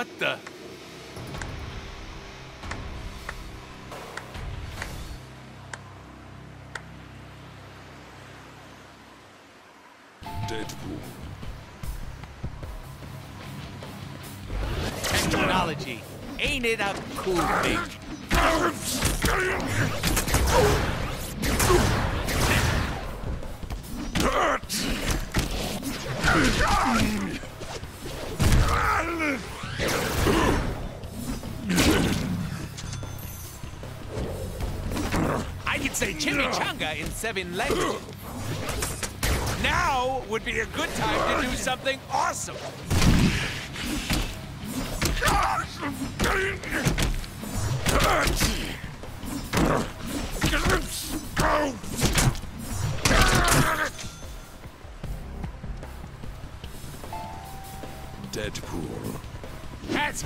What the? Deadpool. Technology. Ain't it a cool thing? I could say chimichanga in seven languages. Now would be a good time to do something awesome. Deadpool.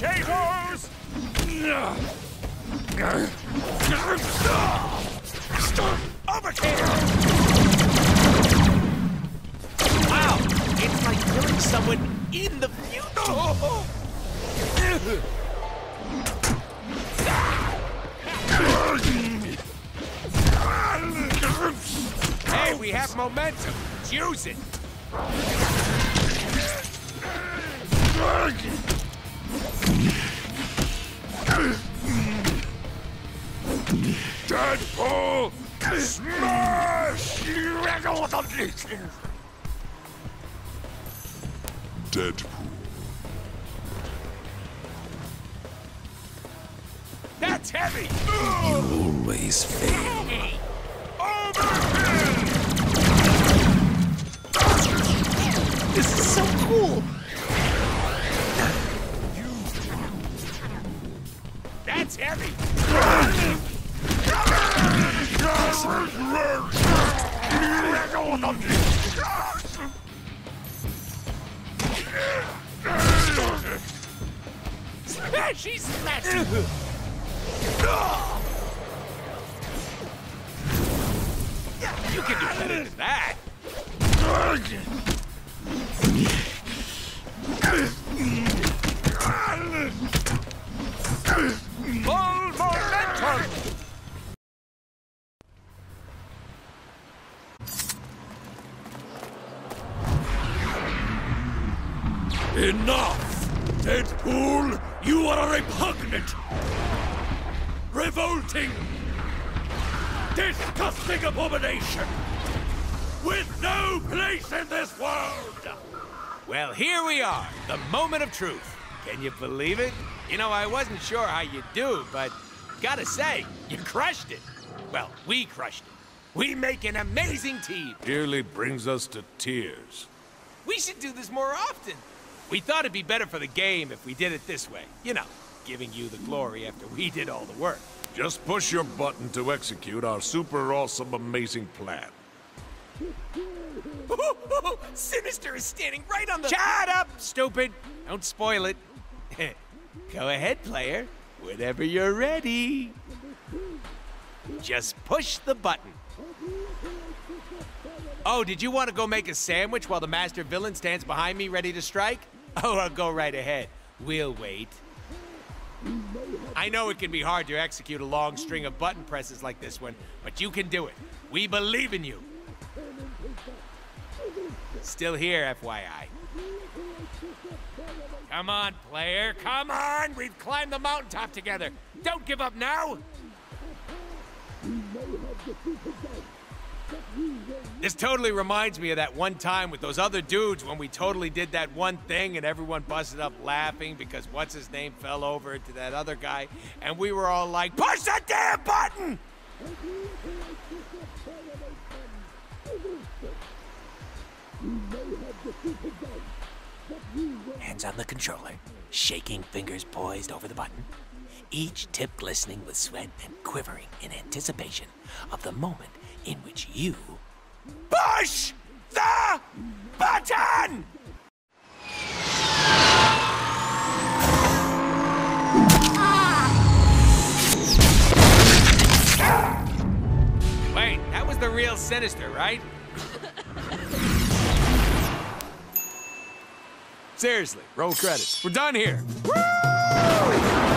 Potatoes. Overkill. Wow, it's like killing someone in the future. Hey, we have momentum. Use it. Deadpool! Smash! Deadpool. That's heavy. You Always fail. This is so cool. She's smashed. You can do better than that. Enough! Deadpool, you are a repugnant! Revolting! Disgusting abomination! With no place in this world! Well, here we are, the moment of truth. Can you believe it? You know, I wasn't sure how you'd do, but gotta say, you crushed it. Well, we crushed it. We make an amazing team. Nearly brings us to tears. We should do this more often. We thought it'd be better for the game if we did it this way. You know, giving you the glory after we did all the work. Just push your button to execute our super awesome amazing plan. Sinister is standing right on the. Shut up, stupid! Don't spoil it. Go ahead, player. Whenever you're ready. Just push the button. Oh, did you want to go make a sandwich while the master villain stands behind me ready to strike? Oh, I'll go right ahead. We'll wait. I know it can be hard to execute a long string of button presses like this one, but you can do it. We believe in you. Still here, FYI. Come on, player, come on! We've climbed the mountaintop together. Don't give up now! This totally reminds me of that one time with those other dudes when we totally did that one thing and everyone busted up laughing because what's his name fell over to that other guy and we were all like, push that damn button! Hands on the controller, shaking fingers poised over the button, each tip glistening with sweat and quivering in anticipation of the moment in which you Push the button! Wait, that was the real Sinister, right? Seriously, roll credits. We're done here. Woo!